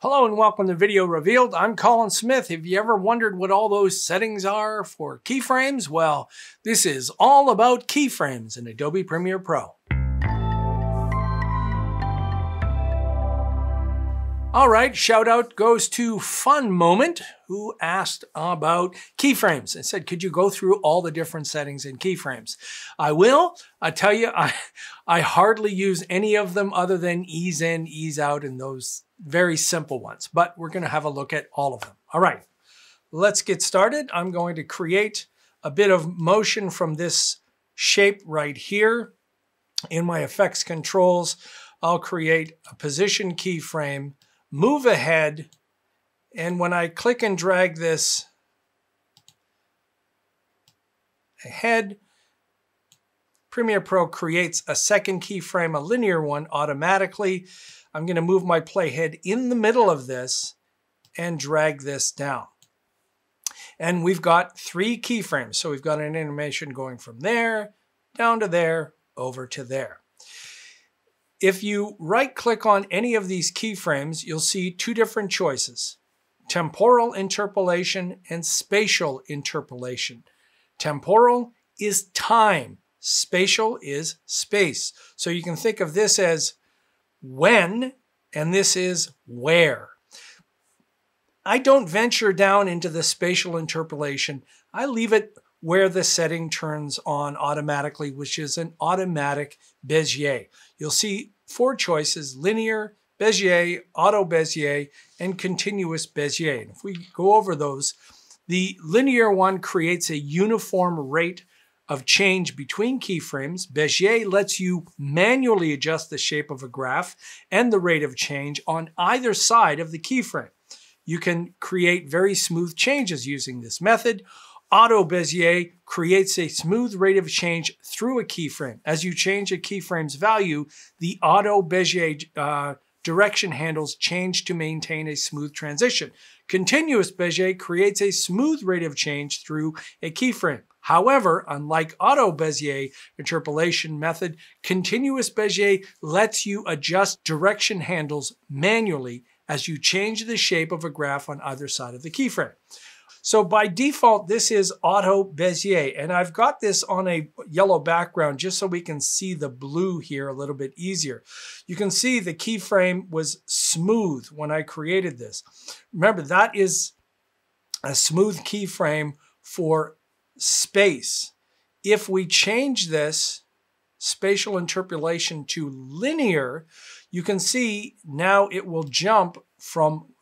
Hello and welcome to Video Revealed. I'm Colin Smith. Have you ever wondered what all those settings are for keyframes? Well, this is all about keyframes in Adobe Premiere Pro. All right, shout out goes to Fun Moment, who asked about keyframes and said, could you go through all the different settings in keyframes? I will. I tell you, I, I hardly use any of them other than ease in, ease out, and those very simple ones, but we're gonna have a look at all of them. All right, let's get started. I'm going to create a bit of motion from this shape right here. In my effects controls, I'll create a position keyframe move ahead, and when I click and drag this ahead, Premiere Pro creates a second keyframe, a linear one, automatically. I'm going to move my playhead in the middle of this and drag this down. And we've got three keyframes. So we've got an animation going from there, down to there, over to there. If you right click on any of these keyframes, you'll see two different choices, temporal interpolation and spatial interpolation. Temporal is time, spatial is space. So you can think of this as when, and this is where. I don't venture down into the spatial interpolation. I leave it where the setting turns on automatically, which is an automatic Bezier. You'll see four choices, linear, Bezier, auto Bezier, and continuous Bezier. And if we go over those, the linear one creates a uniform rate of change between keyframes. Bezier lets you manually adjust the shape of a graph and the rate of change on either side of the keyframe. You can create very smooth changes using this method, Auto Bezier creates a smooth rate of change through a keyframe. As you change a keyframe's value, the Auto Bezier uh, direction handles change to maintain a smooth transition. Continuous Bezier creates a smooth rate of change through a keyframe. However, unlike Auto Bezier interpolation method, Continuous Bezier lets you adjust direction handles manually as you change the shape of a graph on either side of the keyframe. So by default, this is Auto Bezier, and I've got this on a yellow background just so we can see the blue here a little bit easier. You can see the keyframe was smooth when I created this. Remember, that is a smooth keyframe for space. If we change this spatial interpolation to linear, you can see now it will jump from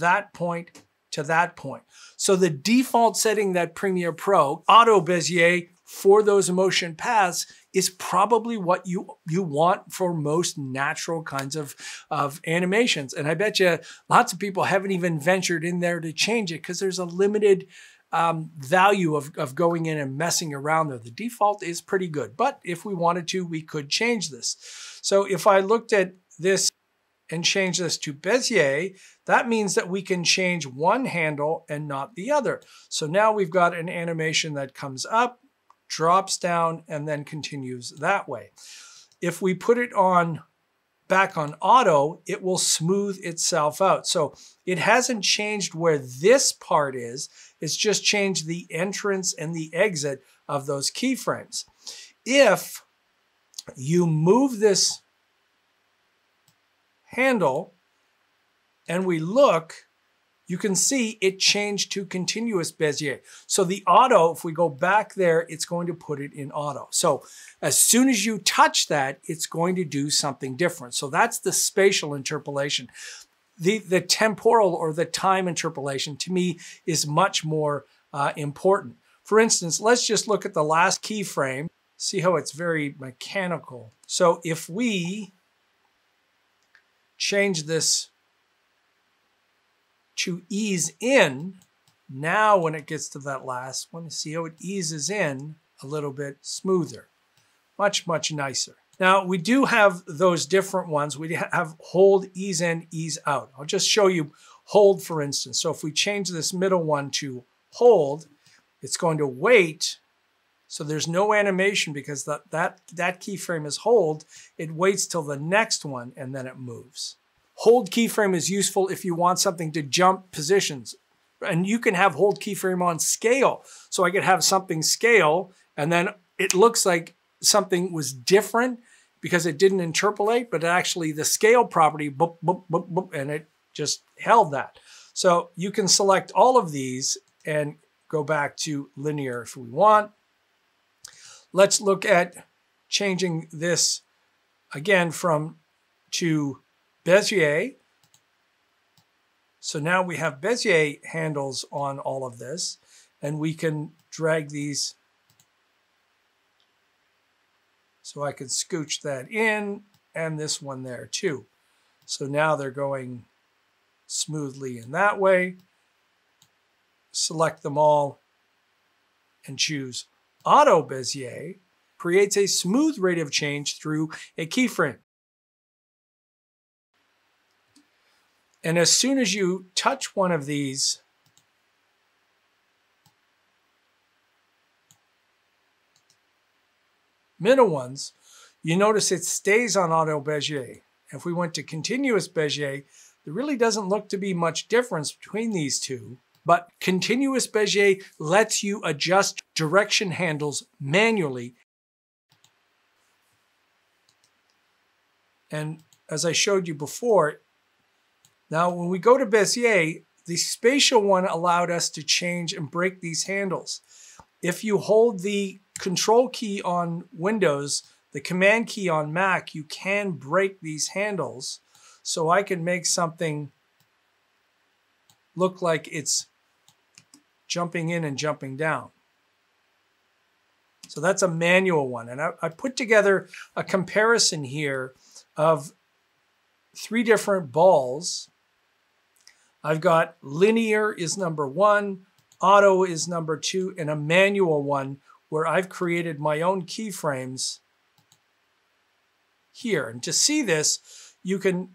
that point to that point. So the default setting that Premiere Pro, Auto Bezier for those motion paths is probably what you you want for most natural kinds of, of animations. And I bet you lots of people haven't even ventured in there to change it because there's a limited um, value of, of going in and messing around there. The default is pretty good, but if we wanted to, we could change this. So if I looked at this and change this to Bezier, that means that we can change one handle and not the other. So now we've got an animation that comes up, drops down, and then continues that way. If we put it on back on auto, it will smooth itself out. So it hasn't changed where this part is, it's just changed the entrance and the exit of those keyframes. If you move this handle and we look, you can see it changed to continuous Bezier. So the auto, if we go back there, it's going to put it in auto. So as soon as you touch that, it's going to do something different. So that's the spatial interpolation. The, the temporal or the time interpolation to me is much more uh, important. For instance, let's just look at the last keyframe, see how it's very mechanical. So if we change this to ease in. Now when it gets to that last one, see how it eases in a little bit smoother. Much, much nicer. Now we do have those different ones. We have hold, ease in, ease out. I'll just show you hold for instance. So if we change this middle one to hold, it's going to wait so there's no animation because that, that, that keyframe is hold. It waits till the next one and then it moves. hold keyframe is useful if you want something to jump positions. And you can have hold keyframe on scale. So I could have something scale and then it looks like something was different because it didn't interpolate, but actually the scale property, boop, boop, boop, boop, and it just held that. So you can select all of these and go back to linear if we want. Let's look at changing this again from to Bezier. So now we have Bezier handles on all of this, and we can drag these. So I could scooch that in and this one there too. So now they're going smoothly in that way. Select them all and choose Auto Bezier creates a smooth rate of change through a keyframe. And as soon as you touch one of these, middle ones, you notice it stays on auto Bezier. If we went to continuous Bezier, there really doesn't look to be much difference between these two, but continuous Bezier lets you adjust direction handles manually. And as I showed you before, now when we go to Bezier, the spatial one allowed us to change and break these handles. If you hold the control key on Windows, the command key on Mac, you can break these handles so I can make something look like it's jumping in and jumping down. So that's a manual one. And I, I, put together a comparison here of three different balls. I've got linear is number one, auto is number two, and a manual one where I've created my own keyframes here. And to see this, you can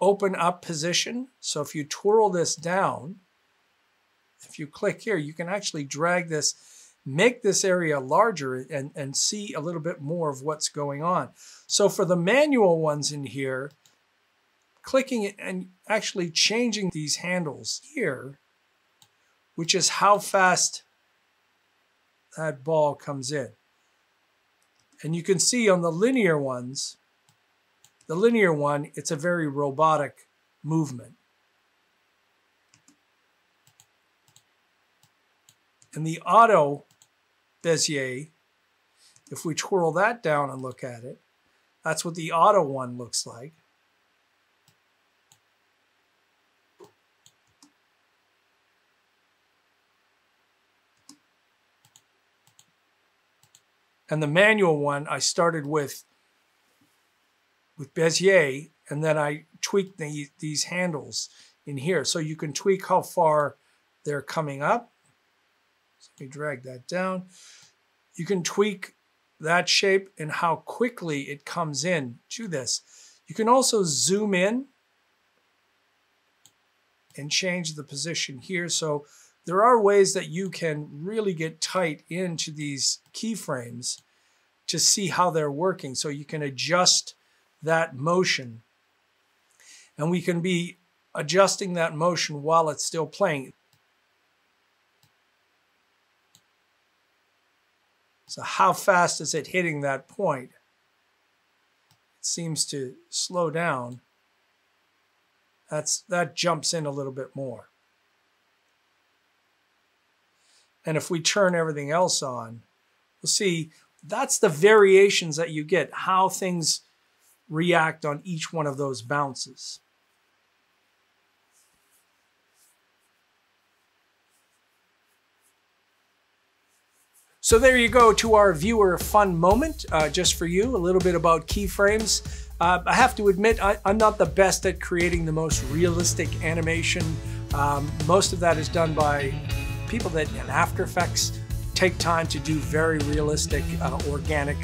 open up position. So if you twirl this down, if you click here, you can actually drag this, make this area larger and, and see a little bit more of what's going on. So for the manual ones in here, clicking it and actually changing these handles here, which is how fast that ball comes in. And you can see on the linear ones, the linear one, it's a very robotic movement. In the auto Bezier, if we twirl that down and look at it, that's what the auto one looks like. And the manual one, I started with with Bezier, and then I tweak the, these handles in here. So you can tweak how far they're coming up. Let me drag that down. You can tweak that shape and how quickly it comes in to this. You can also zoom in and change the position here. So there are ways that you can really get tight into these keyframes to see how they're working. So you can adjust that motion. And we can be adjusting that motion while it's still playing. So how fast is it hitting that point? It seems to slow down. That's, that jumps in a little bit more. And if we turn everything else on, we'll see that's the variations that you get, how things react on each one of those bounces. So there you go to our viewer fun moment, uh, just for you, a little bit about keyframes. Uh, I have to admit, I, am not the best at creating the most realistic animation. Um, most of that is done by people that in After Effects take time to do very realistic, uh, organic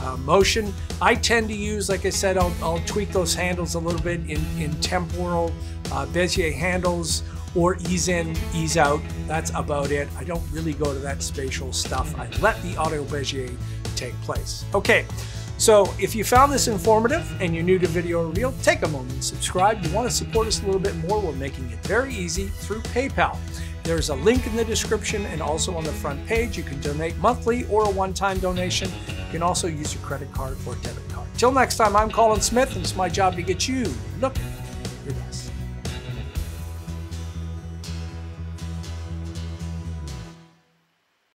uh, motion. I tend to use, like I said, I'll, I'll tweak those handles a little bit in, in temporal uh, Bezier handles or ease in, ease out. That's about it. I don't really go to that spatial stuff. I let the auto Bezier take place. Okay, So if you found this informative and you're new to Video Reveal, take a moment and subscribe. You want to support us a little bit more, we're making it very easy through PayPal. There's a link in the description and also on the front page. You can donate monthly or a one-time donation. You can also use your credit card or debit card. Till next time, I'm Colin Smith, and it's my job to get you looking your best.